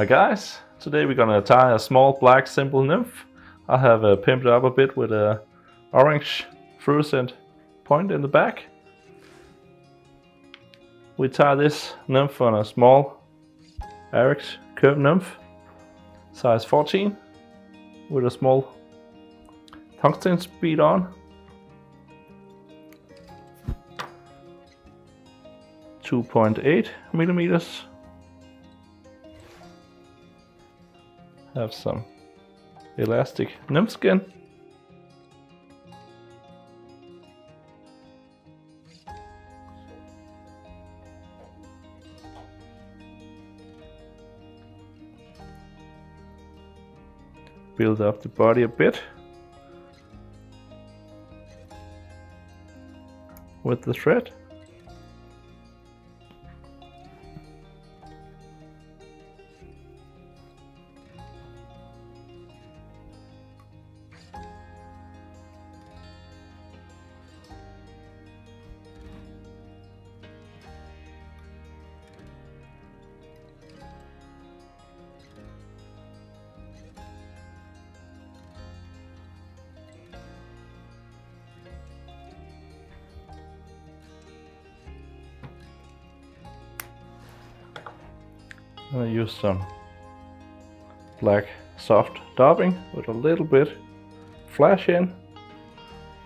Hi guys, today we're gonna tie a small black simple nymph. I have uh, pimped it up a bit with a orange fluorescent point in the back. We tie this nymph on a small Ahrex curved nymph, size 14, with a small tungsten bead on. 2.8 millimeters have some elastic nymph skin. Build up the body a bit with the thread. I'm gonna use some black soft dubbing with a little bit flash in.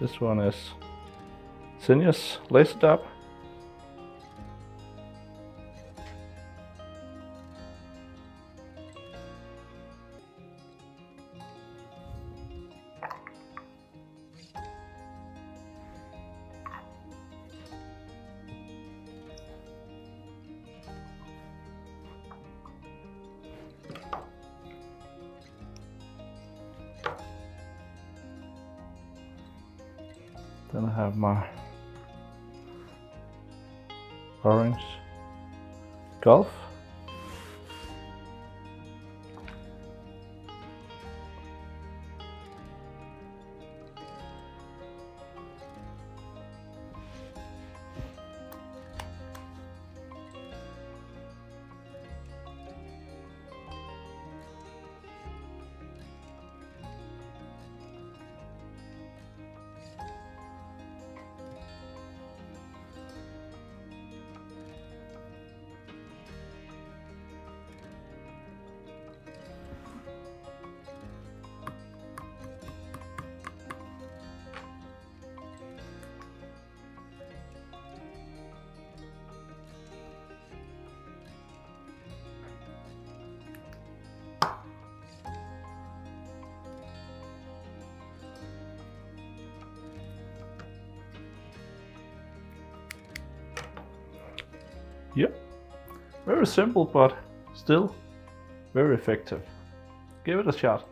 This one is Senyo's Laser Dub. Then I have my orange golf. Yep. Very simple, but still very effective. Give it a shot.